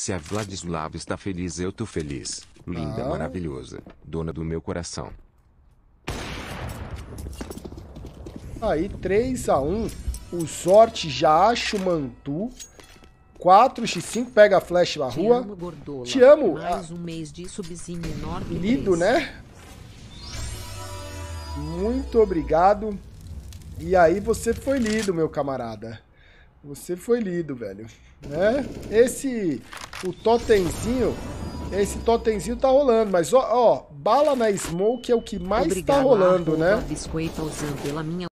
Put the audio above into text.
Se a Vladislav está feliz, eu tô feliz. Linda, Ah. maravilhosa. Dona do meu coração. Aí, 3x1. O Sorte já acha o Mantu. 4x5, pega a flash na Te rua. amo, Gordola. Te amo. Mais um mês de subzinho enorme. Lido, né? Muito obrigado. E aí você foi lido, meu camarada. Você foi lido, velho. Né? Esse, o totemzinho, esse totemzinho tá rolando, mas ó, ó, bala na smoke é o que mais Obrigado, tá rolando, né? Usando pela minha